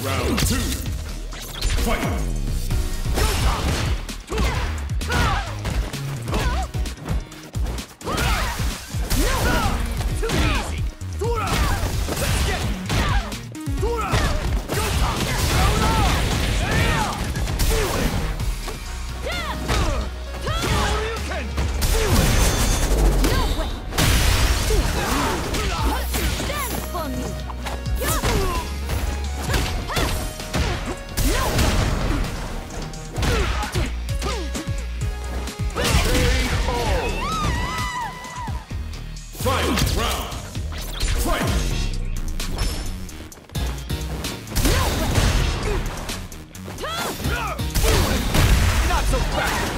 Round two. Fight! so fast!